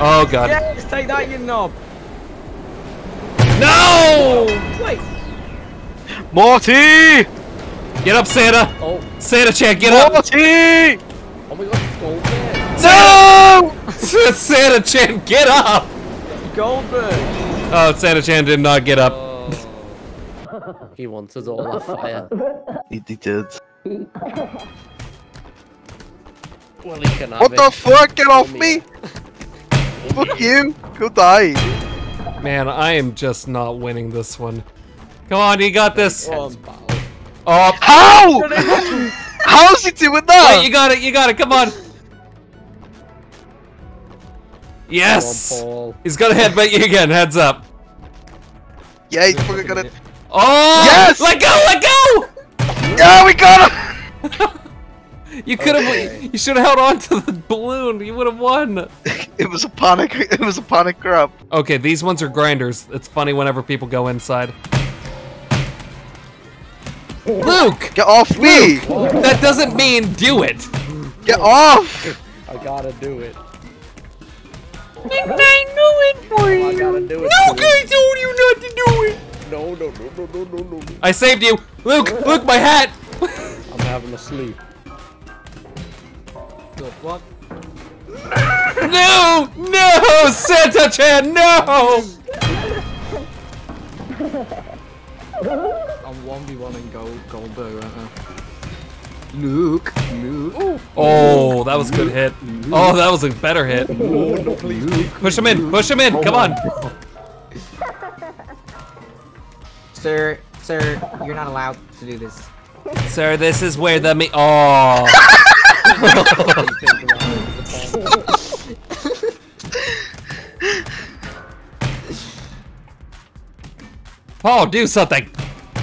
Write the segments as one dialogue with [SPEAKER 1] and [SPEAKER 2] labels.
[SPEAKER 1] Oh god.
[SPEAKER 2] Yes, take that, you knob.
[SPEAKER 1] No!
[SPEAKER 2] Wait.
[SPEAKER 3] Morty!
[SPEAKER 1] Get up, Santa.
[SPEAKER 4] Oh,
[SPEAKER 1] Santa Chan, get up.
[SPEAKER 3] Morty!
[SPEAKER 4] oh my god, it's gold there.
[SPEAKER 3] No!
[SPEAKER 1] Santa Chan, get up.
[SPEAKER 2] Goldberg.
[SPEAKER 1] Oh, Santa Chan did not get up.
[SPEAKER 4] Oh. he wanted all that fire.
[SPEAKER 3] He, he did.
[SPEAKER 4] Well, he can have
[SPEAKER 3] What
[SPEAKER 4] it.
[SPEAKER 3] the fuck? Get off
[SPEAKER 4] Give
[SPEAKER 3] me!
[SPEAKER 4] It.
[SPEAKER 3] Fuck you! Go die!
[SPEAKER 1] Man, I am just not winning this one. Come on, you got this.
[SPEAKER 4] Tense.
[SPEAKER 1] Oh,
[SPEAKER 3] How? How's he doing that?
[SPEAKER 1] wait, you got it, you got it, come on. Yes!
[SPEAKER 4] Come on, Paul.
[SPEAKER 1] He's gonna headbutt you again, heads up.
[SPEAKER 3] yeah, he's fucking gonna.
[SPEAKER 1] Oh!
[SPEAKER 3] Yes!
[SPEAKER 1] Let go, let go!
[SPEAKER 3] Yeah, we got him!
[SPEAKER 1] You could have,
[SPEAKER 4] Okay.
[SPEAKER 1] you should have held on to the balloon. You would have won.
[SPEAKER 3] It was a panic. It was a panic grab.
[SPEAKER 1] Okay, these ones are grinders. It's funny whenever people go inside. Luke!
[SPEAKER 3] Get off me!
[SPEAKER 1] That doesn't mean do it.
[SPEAKER 3] Get off!
[SPEAKER 4] I gotta do it.
[SPEAKER 1] I know it for you.
[SPEAKER 4] I gotta do it.
[SPEAKER 1] Luke,
[SPEAKER 4] to
[SPEAKER 1] I told you not to do it.
[SPEAKER 4] No, no, no, no, no, no, no.
[SPEAKER 1] I saved you. Luke, Luke, my hat.
[SPEAKER 4] I'm having a sleep.
[SPEAKER 2] The fuck?
[SPEAKER 1] No, no, Santa Chan, no.
[SPEAKER 2] I'm 1v1 in Gold, Goldberg right now. Luke, Luke.
[SPEAKER 1] Oh, that was a good hit. Oh, that was a better hit.
[SPEAKER 4] Oh, no, please, please.
[SPEAKER 1] Push him in, push him in. Come on.
[SPEAKER 2] Sir, sir, you're not allowed to do this.
[SPEAKER 1] Sir, this is where the me. Oh. Paul, do something.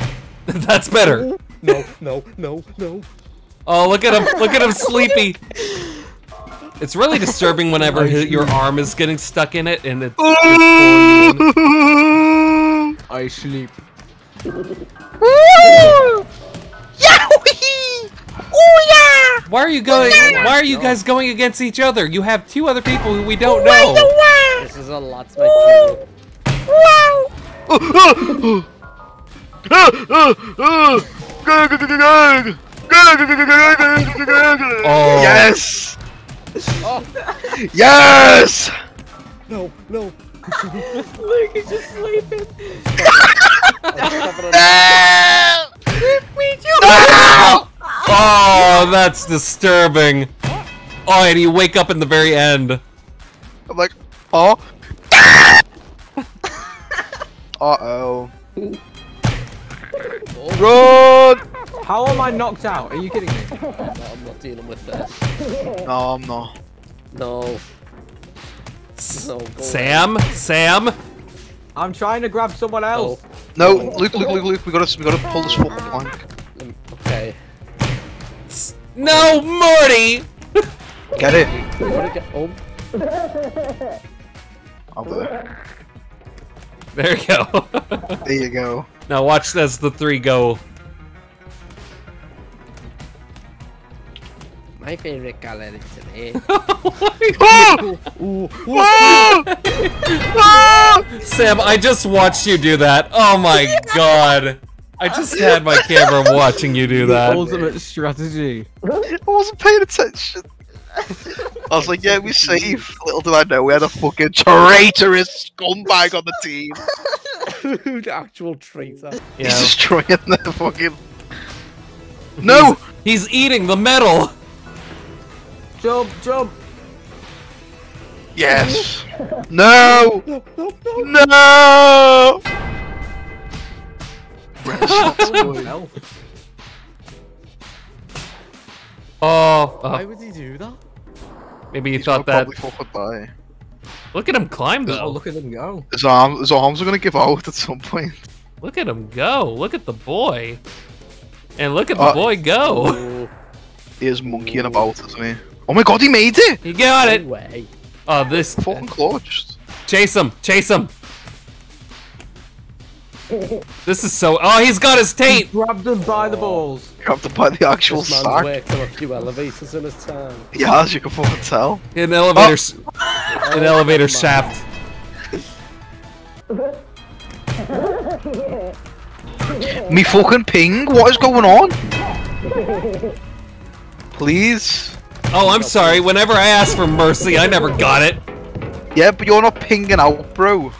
[SPEAKER 1] That's better.
[SPEAKER 4] No, no, no, no.
[SPEAKER 1] Oh, look at him! Look at him sleepy. It's really disturbing whenever hi- your arm is getting stuck in it and it's. it's pulling you in.
[SPEAKER 2] I sleep.
[SPEAKER 1] Why are you going? Why are you guys going against each other? You have two other people who we don't know.
[SPEAKER 4] This is a lots my TV.
[SPEAKER 1] Oh.
[SPEAKER 3] Yes!
[SPEAKER 4] Oh,
[SPEAKER 3] Yes!
[SPEAKER 4] no, no.
[SPEAKER 2] Luke is just sleeping.
[SPEAKER 1] Oh, that's disturbing. Oh, and you wake up in the very end.
[SPEAKER 3] I'm like, oh. Uh oh. Run!
[SPEAKER 2] How am I knocked out? Are you kidding me?
[SPEAKER 4] No, I'm not dealing with this.
[SPEAKER 3] No, I'm not.
[SPEAKER 4] No. No, go
[SPEAKER 1] Sam, Sam.
[SPEAKER 2] I'm trying to grab someone else.
[SPEAKER 3] No, Luke, Luke, Luke, Luke, we gotta, we gotta pull this fucking plank.
[SPEAKER 4] Um, Okay.
[SPEAKER 1] No, Morty.
[SPEAKER 3] Get it?
[SPEAKER 4] Gotta get oh.
[SPEAKER 3] Out there.
[SPEAKER 1] There you go.
[SPEAKER 3] There you go.
[SPEAKER 1] now watch as the three go.
[SPEAKER 4] My favorite color is red.
[SPEAKER 3] Oh!
[SPEAKER 4] Ooh,
[SPEAKER 3] Oh! Oh!
[SPEAKER 1] Sam, I just watched you do that. Oh my god. I just had my camera watching you do that.
[SPEAKER 2] Ultimate strategy.
[SPEAKER 3] I wasn't paying attention. I was like, yeah, we're safe. Little did I know we had a fucking traitorous scumbag on the team.
[SPEAKER 4] the actual traitor.
[SPEAKER 1] Yeah.
[SPEAKER 3] He's destroying the fucking. No!
[SPEAKER 1] He's eating the metal.
[SPEAKER 2] Jump, jump.
[SPEAKER 3] Yes! No!
[SPEAKER 4] No, no, no.
[SPEAKER 3] No!
[SPEAKER 2] Health.
[SPEAKER 1] Oh, uh,
[SPEAKER 4] Why would he do that?
[SPEAKER 1] Maybe you
[SPEAKER 3] He's
[SPEAKER 1] thought that.
[SPEAKER 3] probably.
[SPEAKER 1] Look at him climb though.
[SPEAKER 2] Oh,
[SPEAKER 1] though.
[SPEAKER 2] look at him go.
[SPEAKER 3] His arms, his arms are gonna give out at some point.
[SPEAKER 1] Look at him go. Look at the boy. And look at the
[SPEAKER 3] Uh,
[SPEAKER 1] boy go.
[SPEAKER 3] He is monkeying about, isn't he? Oh my god, he made it!
[SPEAKER 1] He got
[SPEAKER 4] no
[SPEAKER 1] it.
[SPEAKER 4] way.
[SPEAKER 1] Oh, this.
[SPEAKER 3] Fucking clutched.
[SPEAKER 1] Chase him. Chase him. This is so. Oh, he's got his taint.
[SPEAKER 2] Grabbed him by the oh. balls.
[SPEAKER 3] You have to buy the actual
[SPEAKER 4] This man's
[SPEAKER 3] sack.
[SPEAKER 4] worked on a few elevators in his time.
[SPEAKER 3] Yeah, as you can fucking tell.
[SPEAKER 1] In elevators. an elevator oh. oh, shaft.
[SPEAKER 3] Me fucking ping? What is going on? Please?
[SPEAKER 1] Oh, I'm sorry. Whenever I asked for mercy, I never got it.
[SPEAKER 3] Yeah, but you're not pinging out, bro.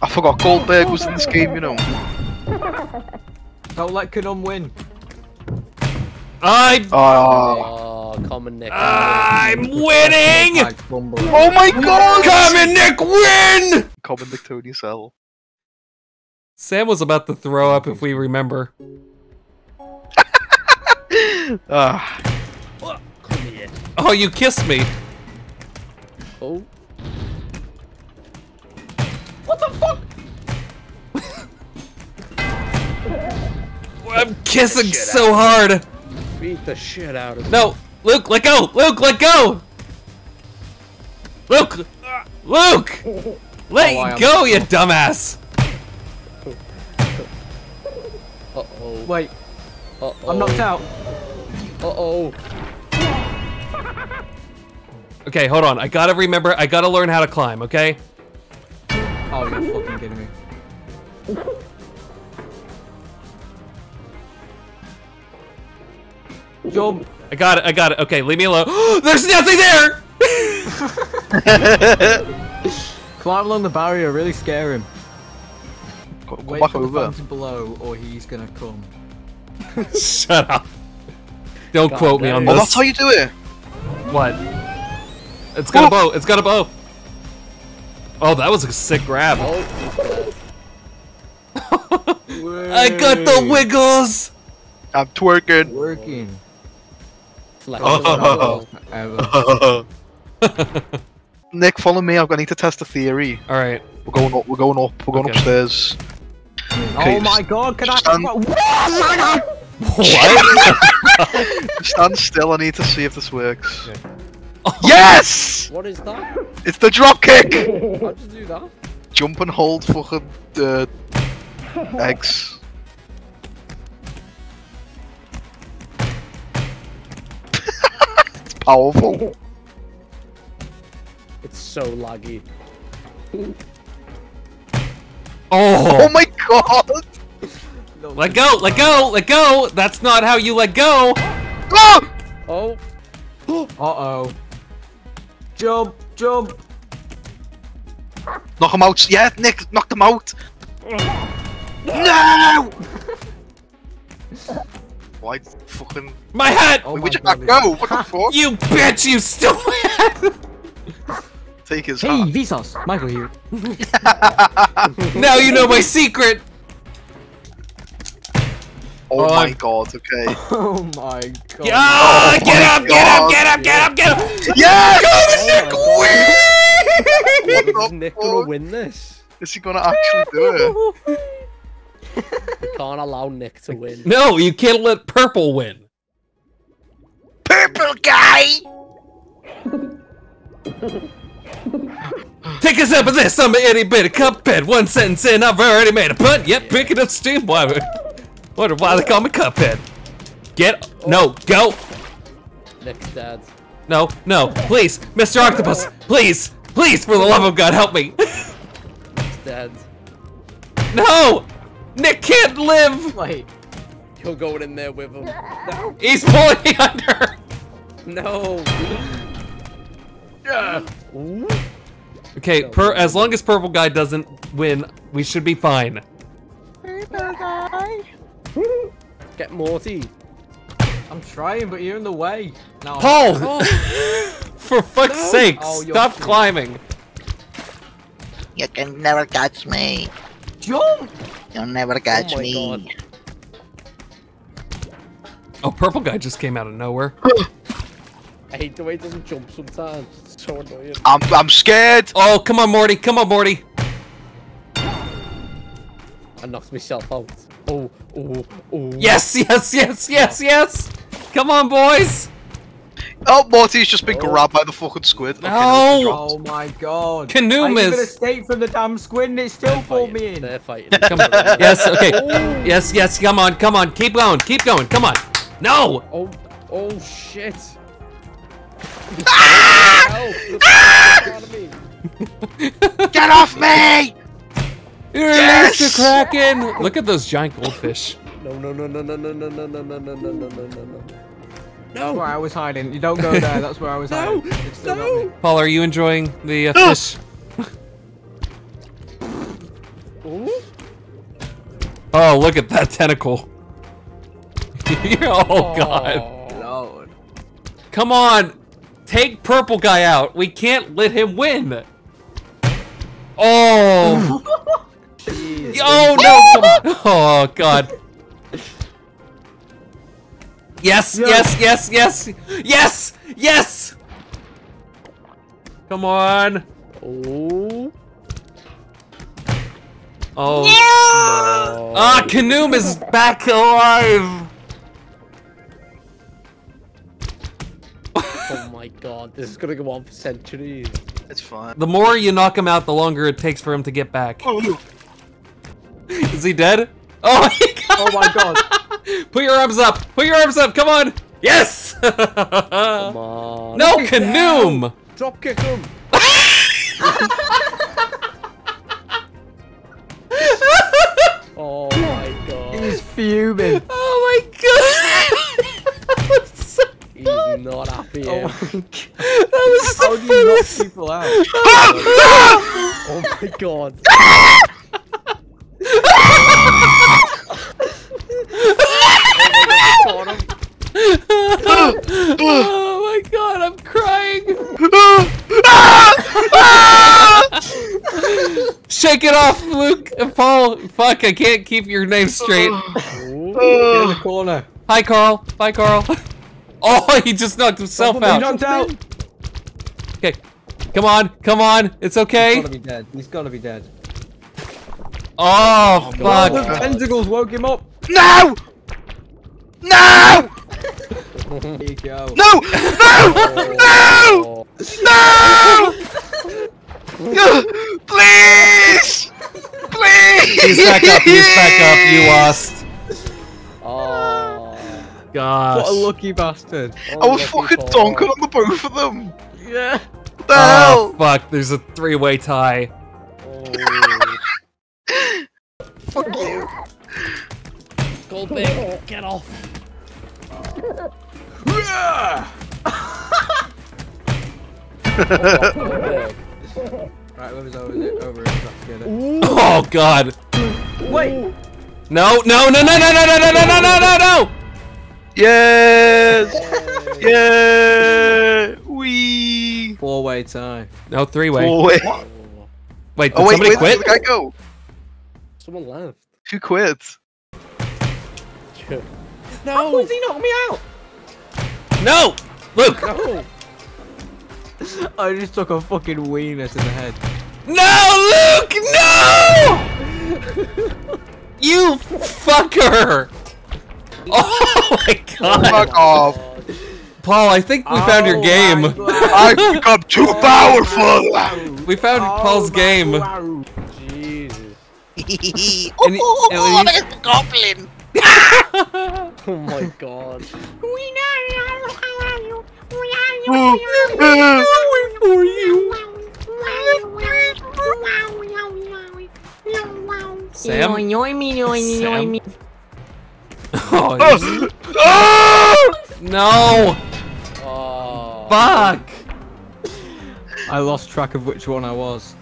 [SPEAKER 3] I forgot Goldberg was in this game, you know.
[SPEAKER 2] Don't let Canum win.
[SPEAKER 1] I,
[SPEAKER 3] Ah.
[SPEAKER 4] Oh, common Nick.
[SPEAKER 1] I'm winning.
[SPEAKER 3] Oh my god!
[SPEAKER 1] Come and Nick win.
[SPEAKER 3] Comment Nick Tony Cell.
[SPEAKER 1] Sam was about to throw up if we remember.
[SPEAKER 3] Ah.
[SPEAKER 4] Come here.
[SPEAKER 1] Oh, you kissed me.
[SPEAKER 4] Oh,
[SPEAKER 1] I'm kissing so hard.
[SPEAKER 4] beat the shit out of me.
[SPEAKER 1] No, Luke, let go. Luke, let go. Luke, Luke, let
[SPEAKER 2] Oh, I am-
[SPEAKER 1] go, you dumbass.
[SPEAKER 4] Uh oh.
[SPEAKER 2] Wait,
[SPEAKER 4] Uh oh.
[SPEAKER 2] I'm knocked out.
[SPEAKER 4] Uh oh.
[SPEAKER 1] Okay, hold on. I gotta remember. I gotta learn how to climb. Okay.
[SPEAKER 2] Oh, you're fucking kidding me. Jump.
[SPEAKER 1] I got it. I got it. Okay, leave me alone. There's nothing there.
[SPEAKER 2] Climb along the barrier, really scare him.
[SPEAKER 3] Go, go
[SPEAKER 2] Wait
[SPEAKER 3] back
[SPEAKER 2] for the
[SPEAKER 3] over.
[SPEAKER 2] fountain below, or he's gonna come.
[SPEAKER 1] Shut up. Don't
[SPEAKER 4] God
[SPEAKER 1] quote me
[SPEAKER 4] damn.
[SPEAKER 1] on
[SPEAKER 3] Oh, that's how you do it.
[SPEAKER 1] What? It's got a
[SPEAKER 3] Oh.
[SPEAKER 1] bow. It's got a bow. Oh, that was a sick grab.
[SPEAKER 4] Oh, he's dead.
[SPEAKER 1] I got the wiggles.
[SPEAKER 3] I'm twerking.
[SPEAKER 2] Working.
[SPEAKER 4] Flex
[SPEAKER 3] Oh. Nick, follow me. I've got need to test a theory.
[SPEAKER 1] All right.
[SPEAKER 3] We're going up. We're going up. We're going
[SPEAKER 1] Okay.
[SPEAKER 3] upstairs. Oh okay,
[SPEAKER 2] oh my god, can I?
[SPEAKER 3] stand-
[SPEAKER 1] What?
[SPEAKER 3] Stand still. I need to see if this works.
[SPEAKER 1] Oh.
[SPEAKER 3] Yes!
[SPEAKER 4] What is that?
[SPEAKER 3] It's the drop kick.
[SPEAKER 4] How'd you do that?
[SPEAKER 3] Jump and hold fucking uh, eggs. it's powerful.
[SPEAKER 4] It's so laggy.
[SPEAKER 3] Oh
[SPEAKER 1] Oh.
[SPEAKER 3] my god!
[SPEAKER 1] Let go. Let go. Let go. That's not how you let go.
[SPEAKER 3] Ah!
[SPEAKER 4] Oh,
[SPEAKER 2] Uh oh. Jump, jump.
[SPEAKER 3] Knock him out. Yeah, Nick, knock them out. No! Why fucking?
[SPEAKER 1] My hat.
[SPEAKER 2] Oh
[SPEAKER 3] Wait,
[SPEAKER 2] my
[SPEAKER 3] where'd you
[SPEAKER 2] God,
[SPEAKER 3] go? What the fuck?
[SPEAKER 1] You bitch. You stupid!
[SPEAKER 3] Take his
[SPEAKER 2] Hey,
[SPEAKER 3] hat.
[SPEAKER 2] Vsauce. Michael here.
[SPEAKER 1] Now you know my secret.
[SPEAKER 3] Oh
[SPEAKER 1] Oh,
[SPEAKER 3] my
[SPEAKER 1] I'm-
[SPEAKER 3] god. Okay.
[SPEAKER 2] Oh my god.
[SPEAKER 1] Ah,
[SPEAKER 3] Oh
[SPEAKER 1] get
[SPEAKER 3] my
[SPEAKER 1] up, get up,
[SPEAKER 3] God.
[SPEAKER 1] get up, get up, get up.
[SPEAKER 3] Yes!
[SPEAKER 4] oh my
[SPEAKER 3] What
[SPEAKER 4] god.
[SPEAKER 3] the
[SPEAKER 4] Is Nick gonna win this?
[SPEAKER 3] Is he gonna actually do it?
[SPEAKER 4] We can't allow Nick to win.
[SPEAKER 1] No, you can't let purple win.
[SPEAKER 3] Purple guy.
[SPEAKER 1] Take a sip of this, I'm an itty bitty cuphead. One sentence in, I've already made a punt. Yep, pick it up, steam. Why? would- Wonder why they call me cuphead. Get no, go.
[SPEAKER 4] Nick's dead.
[SPEAKER 1] No, no, please, Mr. Octopus, please, please, for the love of God, help me.
[SPEAKER 4] Nick's dead.
[SPEAKER 1] No, Nick can't live.
[SPEAKER 2] Wait.
[SPEAKER 4] You're going in there with him. No.
[SPEAKER 1] He's pulling me under.
[SPEAKER 4] No. Ooh.
[SPEAKER 1] Okay, per, as long as purple guy doesn't win, we should be fine. Purple guy.
[SPEAKER 4] Get Morty.
[SPEAKER 2] I'm trying, but you're in the way. No.
[SPEAKER 1] Paul, for fuck's
[SPEAKER 4] No.
[SPEAKER 1] sake,
[SPEAKER 2] Oh,
[SPEAKER 1] stop
[SPEAKER 2] shit.
[SPEAKER 1] climbing.
[SPEAKER 3] You can never catch me.
[SPEAKER 2] Jump!
[SPEAKER 3] You'll never catch
[SPEAKER 4] Oh
[SPEAKER 3] me.
[SPEAKER 4] God.
[SPEAKER 1] Oh, purple guy just came out of nowhere.
[SPEAKER 4] I hate the way he doesn't jump sometimes. It's so annoying.
[SPEAKER 3] I'm I'm scared.
[SPEAKER 1] Oh, come on, Morty, come on, Morty.
[SPEAKER 4] I knocked myself out. Oh, oh, oh.
[SPEAKER 1] Yes, yes, yes, yes, yes. Come on, boys.
[SPEAKER 3] Oh, Morty's just been
[SPEAKER 4] Oh.
[SPEAKER 3] grabbed by the fucking squid. Okay,
[SPEAKER 1] No.
[SPEAKER 3] he's.
[SPEAKER 2] Oh my god.
[SPEAKER 1] Canoe
[SPEAKER 2] I even
[SPEAKER 1] miss.
[SPEAKER 2] escaped from the damn squid and it still
[SPEAKER 4] They're
[SPEAKER 2] pulled me in.
[SPEAKER 4] They're fighting.
[SPEAKER 1] Come on. Yes, okay. Yes, yes, come on, come on. Keep going, keep going, come on. No!
[SPEAKER 4] Oh, oh shit. Help! The.
[SPEAKER 3] Get off me!
[SPEAKER 1] You
[SPEAKER 3] Yes!
[SPEAKER 1] released the Kraken! Look at those giant goldfish.
[SPEAKER 4] No, no, no, no, no, no, no, no, no, no, no, no, no, no, no.
[SPEAKER 2] That's where I was hiding. You don't go there. That's where I was
[SPEAKER 4] No,
[SPEAKER 2] hiding. It's still got me.
[SPEAKER 1] Paul, are you enjoying the uh,
[SPEAKER 3] Oh!
[SPEAKER 1] fish? Oh, look at that tentacle. oh, God.
[SPEAKER 2] Lord.
[SPEAKER 1] Come on! Take purple guy out. We can't let him win. Oh!
[SPEAKER 2] Jeez.
[SPEAKER 1] oh no! Come on. Oh God! Yes! Yes! Yes! Yes! Yes! Yes! Come on!
[SPEAKER 4] Oh.
[SPEAKER 1] Oh!
[SPEAKER 4] No.
[SPEAKER 1] Ah! Kanoom is back alive!
[SPEAKER 4] Oh my god, this is gonna go on for centuries.
[SPEAKER 3] It's fine.
[SPEAKER 1] The more you knock him out, the longer it takes for him to get back.
[SPEAKER 3] Oh,
[SPEAKER 1] Is he dead? Oh! He got
[SPEAKER 2] Oh my god.
[SPEAKER 1] Put your arms up! Put your arms up! Come on! Yes!
[SPEAKER 4] Come on.
[SPEAKER 1] no, Kanoom!
[SPEAKER 4] Drop kick him. oh my god.
[SPEAKER 2] He's fuming.
[SPEAKER 1] Oh my god!
[SPEAKER 4] He's not happy.
[SPEAKER 2] Oh my god.
[SPEAKER 1] that was
[SPEAKER 2] How
[SPEAKER 1] the
[SPEAKER 2] do you knock people out?
[SPEAKER 4] oh my god. oh my god,
[SPEAKER 1] I'm crying. Shake it off, Luke. Uh, Paul, fuck, I can't keep your name straight.
[SPEAKER 2] Get in the corner.
[SPEAKER 1] Hi, Carl. Bye, Carl. Oh, he just knocked himself
[SPEAKER 2] He
[SPEAKER 1] out.
[SPEAKER 2] knocked out.
[SPEAKER 1] Okay. Come on, come on. It's okay.
[SPEAKER 2] He's
[SPEAKER 1] okay.
[SPEAKER 2] gotta be dead. He's gotta be dead.
[SPEAKER 1] Oh,
[SPEAKER 2] Oh, the
[SPEAKER 1] fuck.
[SPEAKER 2] tentacles woke him up.
[SPEAKER 3] no! No!
[SPEAKER 2] There you go.
[SPEAKER 3] No! No!
[SPEAKER 4] Oh.
[SPEAKER 3] No! Please! Please!
[SPEAKER 1] He's back up. He's back up. You lost.
[SPEAKER 4] Oh.
[SPEAKER 1] Gosh.
[SPEAKER 2] What a lucky bastard.
[SPEAKER 3] I was fucking donking on the both of them.
[SPEAKER 2] Yeah.
[SPEAKER 3] What the
[SPEAKER 1] Oh,
[SPEAKER 3] hell?
[SPEAKER 1] fuck. There's a three-way tie.
[SPEAKER 4] Oh.
[SPEAKER 3] Fuck you.
[SPEAKER 4] Goldberg, get off. Goldberg.
[SPEAKER 2] Right, whoever's over it, over it, let's get it.
[SPEAKER 1] Oh, God.
[SPEAKER 2] Wait!
[SPEAKER 1] No, no, no, no, no, no, no, no, no, no, no, no, no!
[SPEAKER 3] Yes! Yeah! Wee!
[SPEAKER 2] Four way tie.
[SPEAKER 1] No, three-way.
[SPEAKER 3] Oh, wait.
[SPEAKER 1] Wait, did
[SPEAKER 3] Oh, wait,
[SPEAKER 1] somebody
[SPEAKER 3] wait,
[SPEAKER 1] quit?
[SPEAKER 3] where did the guy go?
[SPEAKER 4] Someone left.
[SPEAKER 3] Who quit?
[SPEAKER 2] How
[SPEAKER 4] No!
[SPEAKER 2] does he knock me out?
[SPEAKER 1] No! Luke!
[SPEAKER 4] No!
[SPEAKER 2] I just took a fucking wiener in the head.
[SPEAKER 1] No, Luke! No! you fucker! Oh my god!
[SPEAKER 3] Fuck off.
[SPEAKER 1] Paul, I think we found your
[SPEAKER 2] Oh
[SPEAKER 1] game.
[SPEAKER 2] my
[SPEAKER 3] I've become too oh powerful!
[SPEAKER 1] We found
[SPEAKER 2] Oh
[SPEAKER 1] Paul's game.
[SPEAKER 2] wow.
[SPEAKER 4] Jesus.
[SPEAKER 1] And he-
[SPEAKER 3] oh,
[SPEAKER 1] and
[SPEAKER 3] there's the goblin!
[SPEAKER 4] Oh my god.
[SPEAKER 1] For you. Sam? Sam? Oh, he's-
[SPEAKER 3] Oh!
[SPEAKER 1] no!
[SPEAKER 4] Oh.
[SPEAKER 1] Fuck!
[SPEAKER 2] I lost track of which one I was.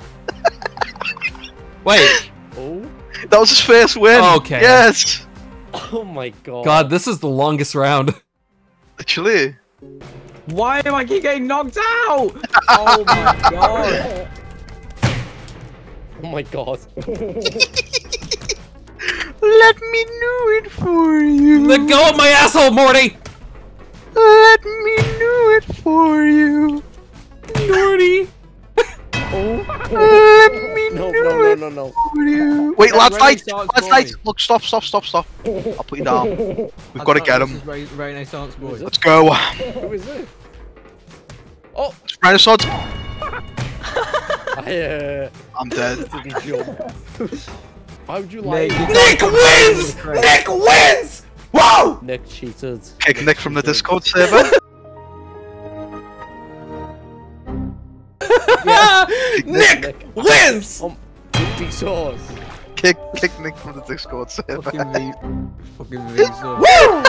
[SPEAKER 1] Wait,
[SPEAKER 4] Oh.
[SPEAKER 3] That was his first win!
[SPEAKER 1] Okay.
[SPEAKER 3] Yes!
[SPEAKER 4] Oh my god.
[SPEAKER 1] God, this is the longest round.
[SPEAKER 3] Actually.
[SPEAKER 2] Why am I keep getting knocked out? Oh my god.
[SPEAKER 4] Oh my god.
[SPEAKER 3] Let me do it for you!
[SPEAKER 1] Let go of my asshole, Morty!
[SPEAKER 3] Let me do it for you!
[SPEAKER 1] Morty!
[SPEAKER 3] Let me
[SPEAKER 4] No,
[SPEAKER 3] do
[SPEAKER 4] no, no,
[SPEAKER 3] it
[SPEAKER 4] no, no.
[SPEAKER 3] for you! Wait,
[SPEAKER 2] That
[SPEAKER 3] lads, fight!
[SPEAKER 2] Renaissance
[SPEAKER 3] Lads,
[SPEAKER 2] boy.
[SPEAKER 3] fight! Look, stop, stop, stop, stop. I'll put you down. We've got to get him.
[SPEAKER 2] Renaissance boy.
[SPEAKER 3] Let's go.
[SPEAKER 4] Who is it? Oh!
[SPEAKER 3] Renaissance.
[SPEAKER 4] I uh,
[SPEAKER 3] I'm dead.
[SPEAKER 4] Why would you lie?
[SPEAKER 2] Nick,
[SPEAKER 1] Nick wins! Nick wins! Whoa!
[SPEAKER 4] Nick cheated.
[SPEAKER 3] Kick Nick from the Discord server.
[SPEAKER 1] Nick wins!
[SPEAKER 4] Um, Big sauce.
[SPEAKER 3] Kick, kick Nick from the Discord server.
[SPEAKER 2] Fucking V. Fucking V. So.
[SPEAKER 1] Woo!